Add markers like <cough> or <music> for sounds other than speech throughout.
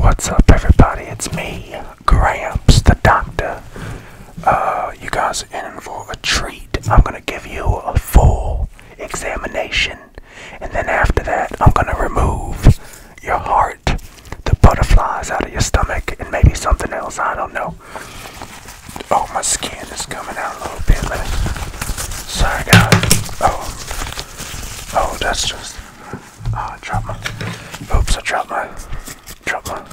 What's up, everybody? It's me, Gramps, the doctor. Uh, you guys are in for a treat. I'm gonna give you a full examination, and then after that, I'm gonna remove your heart, the butterflies out of your stomach, and maybe something else. I don't know. Oh, my skin is coming out a little bit. Let me. Sorry, guys. Oh, oh, that's just. Oh, I dropped my. Oops, I dropped my. Dropped my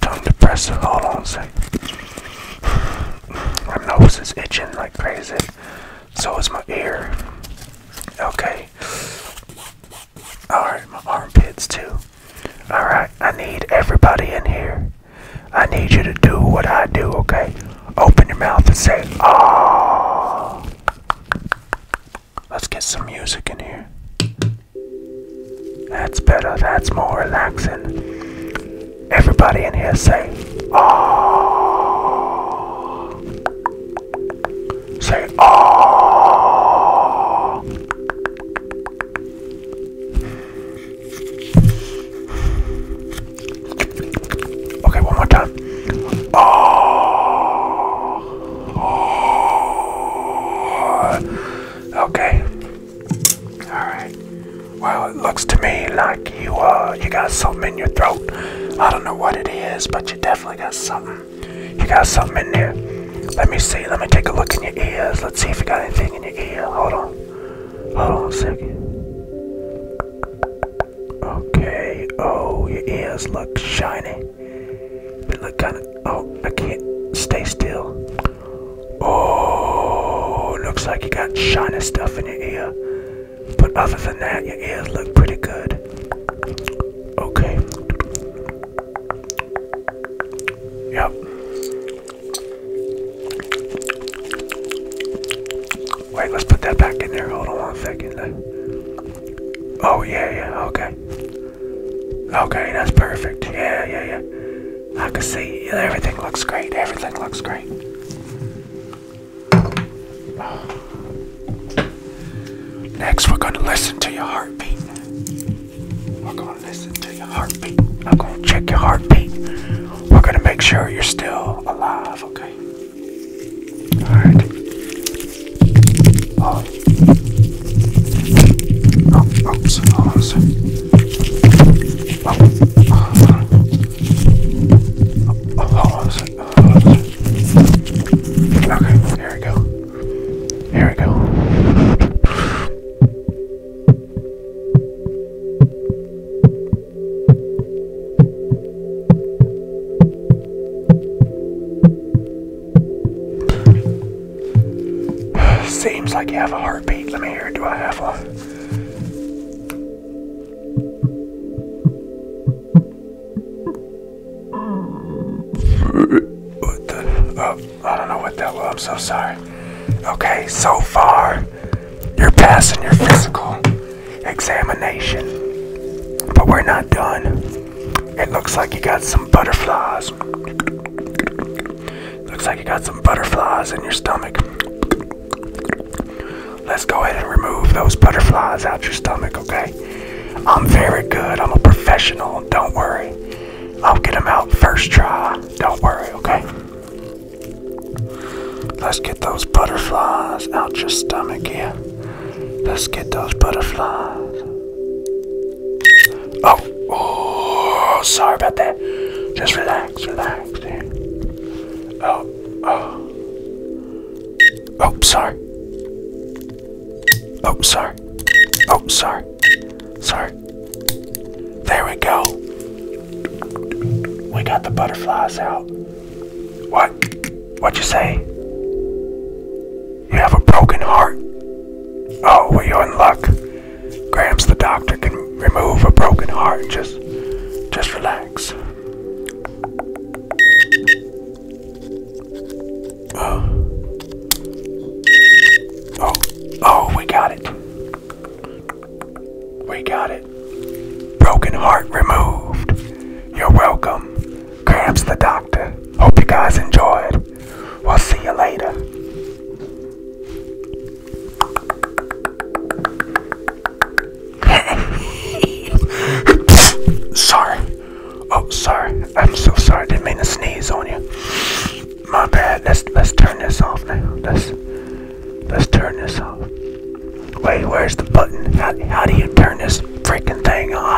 tongue depressor. Hold on a sec. My nose is itching like crazy. So is my ear. Okay. Alright, my armpits too. Alright, I need everybody in here. I need you to do what I do, okay? Open your mouth and say, ah. Let's get some music in here. That's better. That's more relaxing. Everybody in here say, ah. Ah. Okay, one more time. Okay. Alright. Well, it looks to me like you uh you got something in your throat. I don't know what it is, but you definitely got something. You got something in there. Let me see. Let me take a look in your ears. Let's see if you got anything in your ear. Hold on. Hold on a second. Okay. Oh, your ears look shiny. They look kind of. Oh, I can't stay still. Oh, looks like you got shiny stuff in your ear. But other than that, your ears look pretty Let's put that back in there. Hold on one second. Oh, yeah, yeah, okay. Okay, that's perfect. Yeah, yeah, yeah. I can see everything looks great. Everything looks great. Next, we're going to listen to your heartbeat. We're going to listen to your heartbeat. I'm going to check your heartbeat. We're going to make sure you're still alive, okay? Seems like you have a heartbeat. Let me hear. Do I have one? What the? Oh, I don't know what that was. I'm so sorry. Okay, so far, you're passing your physical examination. But we're not done. It looks like you got some butterflies. Looks like you got some butterflies in your stomach. Let's go ahead and remove those butterflies out your stomach, okay? I'm very good. I'm a professional. Don't worry. I'll get them out first try. Don't worry, okay? Let's get those butterflies out your stomach here. Let's get those butterflies. Oh, oh, sorry about that. Just relax, relax. Oh, oh. Oh, sorry. Oh, sorry. Oh, sorry. Sorry. There we go. We got the butterflies out. What? What'd you say? You have a broken heart. Oh, well, you're in luck. Gramps the doctor can remove a broken heart. Just, just relax. We got it. Broken heart removed. You're welcome. Gramps the doctor. Hope you guys enjoyed. We'll see you later. <laughs> Sorry. Oh, sorry. I'm so sorry. Didn't mean to sneeze on you. My bad. Let's let's turn this off now. Let's let's turn this off. Wait, where's the button? How how do you turn this freaking thing on?